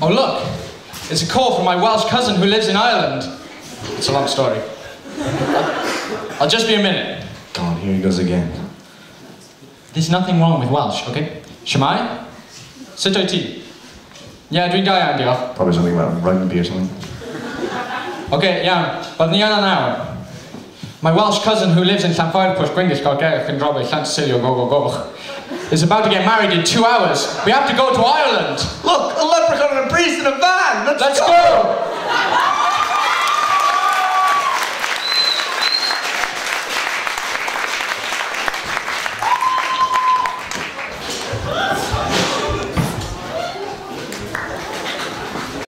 Oh, look. It's a call from my Welsh cousin who lives in Ireland. It's a long story. I'll, just be a minute. Come on, here he goes again. There's nothing wrong with Welsh, okay? Shemai? Wyt ti? Yeah, dwi'n da iawn, diolch. Probably something about rugby or something. Okay, iawn. Bydd ni yna nawr. My Welsh cousin who lives in Llanfairpwll, Gwyngyllgoch Gerch yn Drobwy, Llansilio, Gogo Goch, is about to get married in two hours. We have to go to Ireland. Look, a leprechaun and a priest in a van! Let's, Let's go!